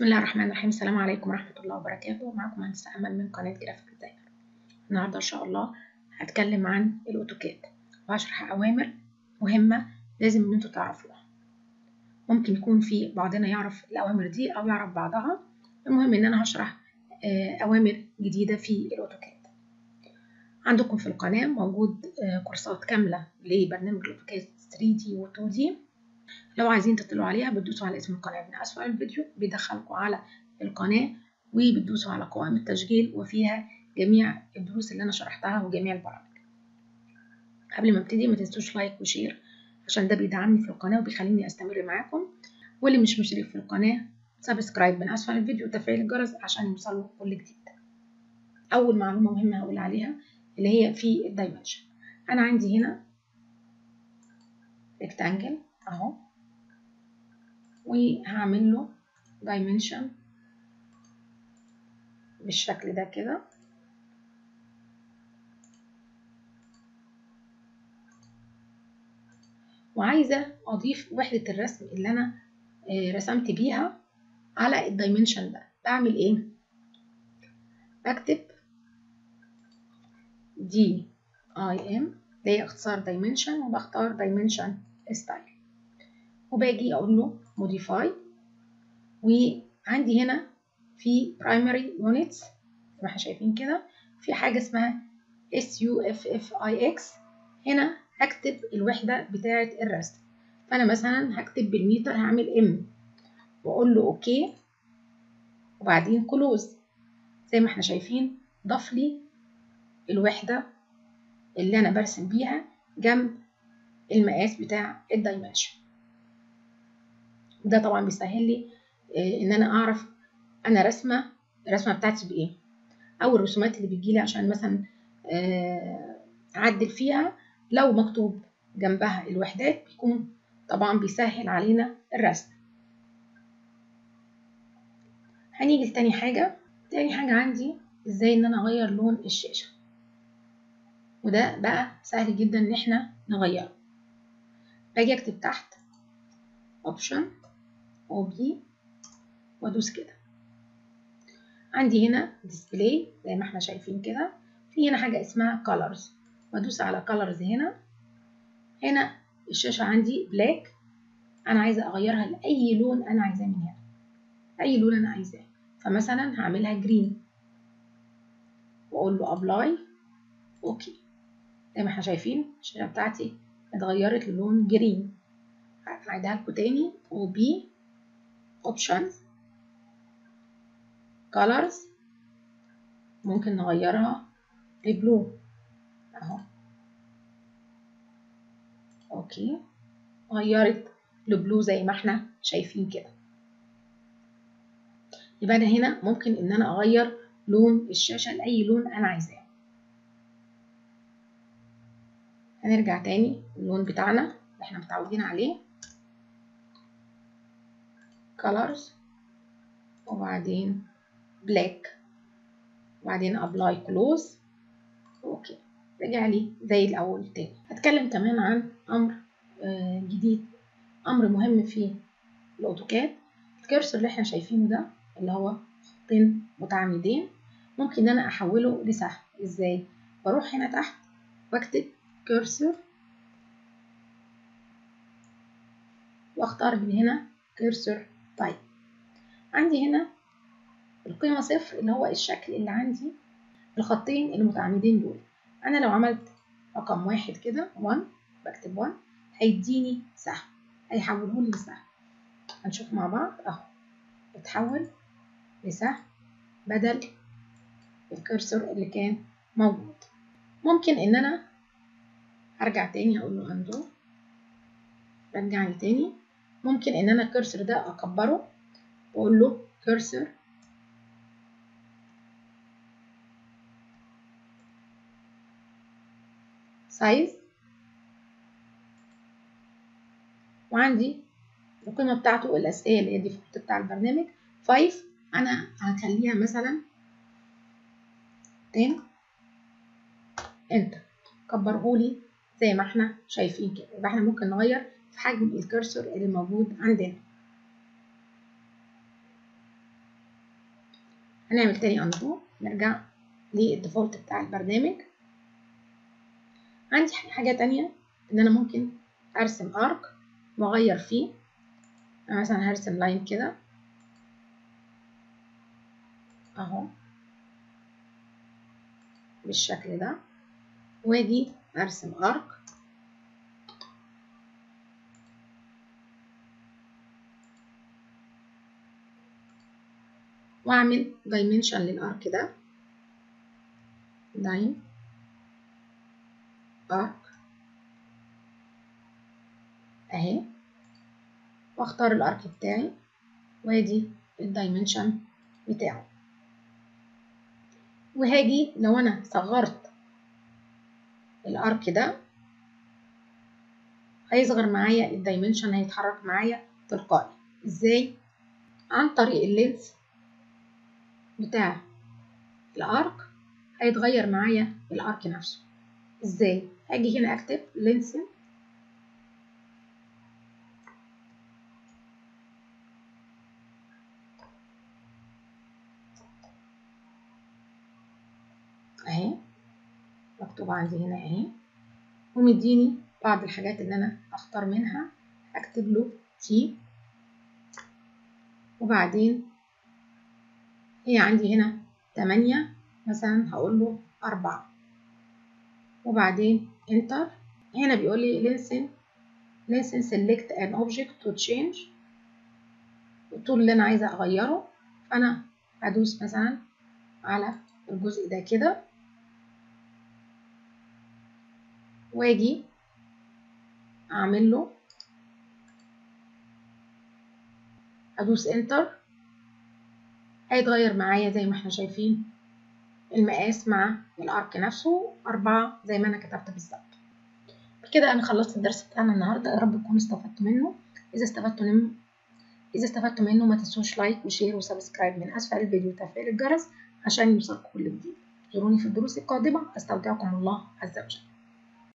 بسم الله الرحمن الرحيم. السلام عليكم ورحمة الله وبركاته. معكم مهندسة أمل من قناة Graphic Designer النهاردة إن شاء الله هتكلم عن الأوتوكاد. وهشرح أوامر مهمة لازم إن أنتوا تعرفوها. ممكن يكون في بعضنا يعرف الأوامر دي أو يعرف بعضها. المهم إن أنا هشرح أوامر جديدة في الأوتوكاد. عندكم في القناة موجود كورسات كاملة لبرنامج الأوتوكاد 3D و 2D لو عايزين تطلعوا عليها بتدوسوا على اسم القناة من أسفل الفيديو بيدخلكم على القناة وبتدوسوا على قوائم التسجيل وفيها جميع الدروس اللي أنا شرحتها وجميع البرامج. قبل ما أبتدي ما تنسوش like و share عشان ده بيدعمني في القناة وبيخليني أستمر معاكم. واللي مش مشترك في القناة subscribe من أسفل الفيديو وتفعيل الجرس عشان يوصلوا كل جديد. أول معلومة مهمة هقول عليها اللي هي في ال dimension أنا عندي هنا rectangle أهو. وهعمل له dimension بالشكل ده كده. وعايزة أضيف وحدة الرسم اللي أنا رسمت بيها على ال dimension ده. بعمل إيه؟ بكتب D I M هي اختصار dimension وبختار dimension style وباجي أقول له modify. وعندي هنا في primary units زي ما إحنا شايفين كده. في حاجة اسمها SUFFIX هنا هكتب الوحدة بتاعة الرسم. فأنا مثلا هكتب بالمتر هعمل M. وأقول له okay وبعدين close زي ما إحنا شايفين ضاف لي الوحدة اللي أنا برسم بيها جنب المقاس بتاع ال dimension. ده طبعا بيسهل لي إن أنا أعرف أنا رسمة الرسمة بتاعتي بإيه. أو الرسومات اللي بتجيلي عشان مثلا أعدل فيها لو مكتوب جنبها الوحدات بيكون طبعا بيسهل علينا الرسم. هنيجي لتاني حاجة. تاني حاجة عندي إزاي إن أنا أغير لون الشاشة. وده بقى سهل جدا إن إحنا نغيره. باجي أكتب تحت option O P وأدوس كده. عندي هنا display زي ما إحنا شايفين كده. في هنا حاجة اسمها colors. وادوس على colors هنا. هنا الشاشة عندي black أنا عايزة أغيرها لأي لون أنا عايزاه من هنا. أي لون أنا عايزاه. فمثلا هعملها green وأقول له apply okay. زي ما إحنا شايفين الشاشة بتاعتي اتغيرت للون green هعيدها لكم تاني. O P options. Colors. ممكن نغيرها. لبلو أهو. أوكي غيرت لبلو زي ما إحنا شايفين كده. يبقى أنا هنا ممكن إن أنا أغير لون الشاشة لأي لون أنا عايزاه. هنرجع تاني اللون بتاعنا اللي إحنا متعودين عليه. Colors. وبعدين black. وبعدين apply close. أوكي رجع لي زي الأول تاني. هتكلم كمان عن أمر آه جديد. أمر مهم في الأوتوكاد. الكرسور اللي إحنا شايفينه ده اللي هو خطين متعامدين ممكن إن أنا أحوله لسهم إزاي؟ بروح هنا تحت واكتب كرسور وأختار من هنا كرسور طيب عندي هنا القيمة صفر اللي هو الشكل اللي عندي الخطين المتعامدين دول. أنا لو عملت رقم واحد كده 1 بكتب 1 هيديني سهم هيحوله لي لسهم. هنشوف مع بعض أهو اتحول لسهم بدل الكرسور اللي كان موجود. ممكن إن أنا أرجع تاني أقول له undo رجعني تاني. ممكن إن أنا ال cursor ده أكبره وأقول له cursor size وعندي القيمة بتاعته الأساسية اللي هي ال default بتاع البرنامج. 5 أنا هخليها مثلا 10 enter كبرهولي زي ما إحنا شايفين كده. يبقى إحنا ممكن نغير حجم ال cursor اللي موجود عندنا. هنعمل تاني undo نرجع لل default بتاع البرنامج. عندي حاجة تانية إن أنا ممكن أرسم arc واغير فيه. أنا مثلا هرسم line كده. أهو. بالشكل ده. وأجي أرسم ارك واعمل دايمنشن للارك ده دايم. ارك اهي. واختار ال arc بتاعي. وادي ال dimension بتاعه. وهاجي لو أنا صغرت ال arc ده هيصغر معايا ال dimension هيتحرك معايا تلقائي. إزاي؟ عن طريق ال length بتاع ال arc هيتغير معايا ال arc نفسه. إزاي؟ هاجي هنا أكتب lengthen أهي. مكتوب عندي هنا أهي. ومديني بعض الحاجات اللي أنا اختار منها. اكتب له T وبعدين هي عندي هنا؟ تمانية مثلا هقول له أربعة. وبعدين enter هنا بيقول لي lengthen lengthen select an object to change. الطول اللي أنا عايزة أغيره. فانا هدوس مثلا على الجزء ده كده. واجي أعمل له. ادوس انتر هيتغير معايا زي ما إحنا شايفين. المقاس مع الأرك نفسه أربعة زي ما أنا كتبت بالظبط. بكده أنا خلصت الدرس بتاعنا النهارده. يا رب تكونوا استفدتوا منه. إذا استفدتوا منه إذا استفدتوا منه ما تنسوش like و share و subscribe من أسفل الفيديو وتفعيل الجرس عشان يوصلكم كل جديد. زوروني في الدروس القادمة. أستودعكم الله عز وجل.